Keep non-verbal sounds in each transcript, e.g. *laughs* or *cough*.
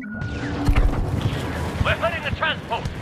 We're heading the transport.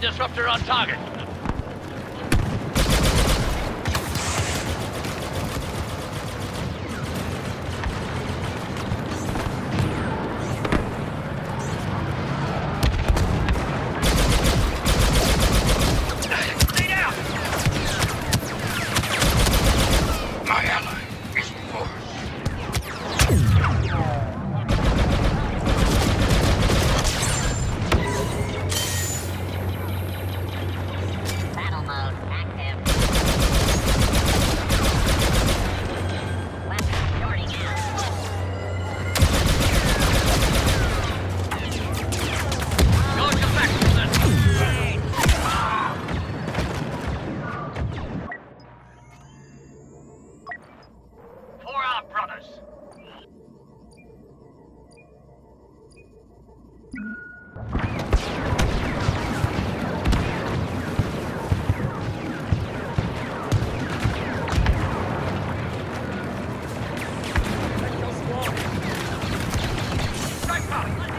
Disruptor on target. Let's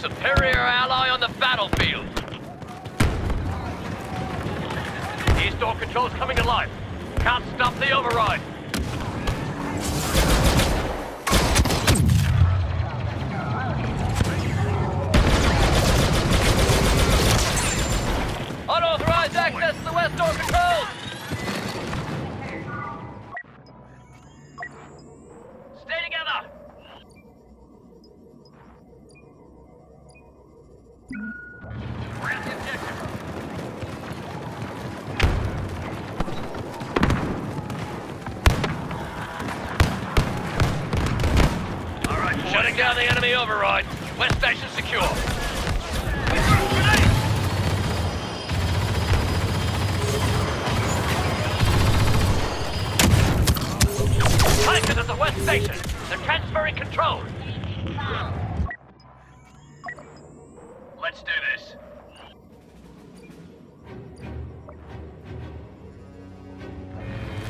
Superior ally on the battlefield. East door controls coming to life. Can't stop the override. Unauthorized access to the west door controls. Override. West station secure. Hikers at the west station. They're transferring control. Let's do this.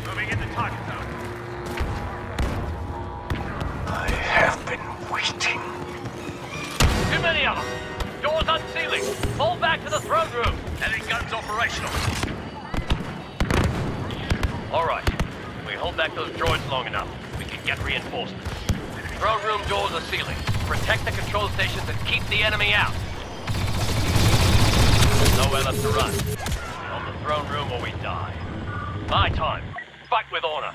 Moving into target zone. I have been waiting. Of. Doors unsealing. Fall back to the throne room. Heavy guns operational. All right. We hold back those droids long enough, we can get reinforcements. Throne room doors are sealing. Protect the control stations and keep the enemy out. Nowhere left to run. On the throne room or we die. My time. Fight with honor.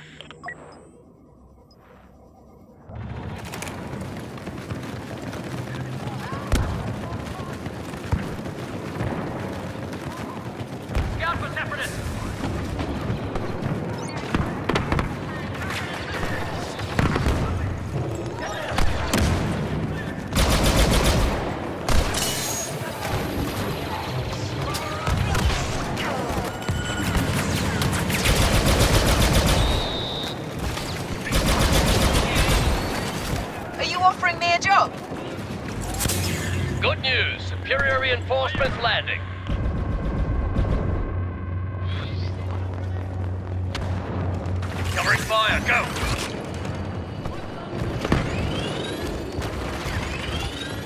separatists! Good news. Superior reinforcements landing. Covering fire, go!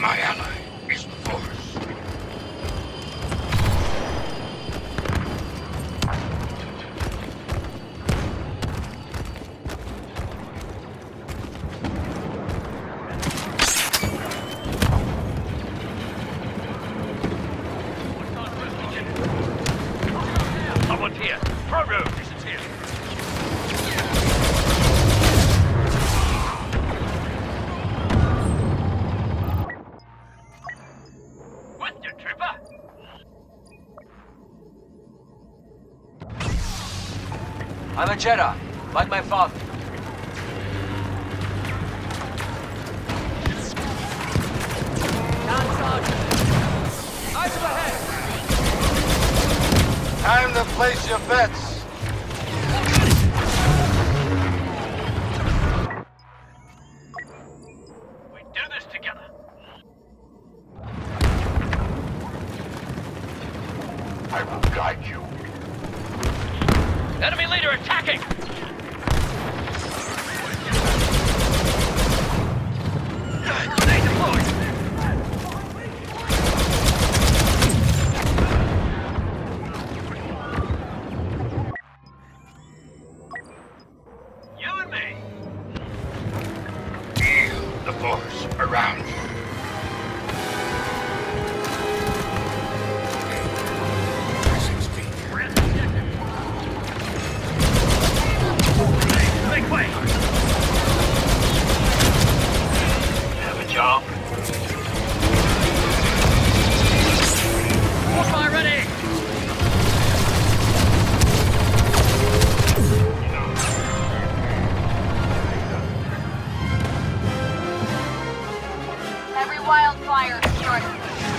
My ally Jedi, like my father. Time to place your bets. Enemy leader attacking!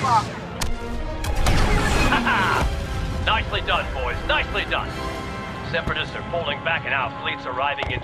*laughs* Nicely done, boys. Nicely done. Separatists are falling back and our fleet's arriving in...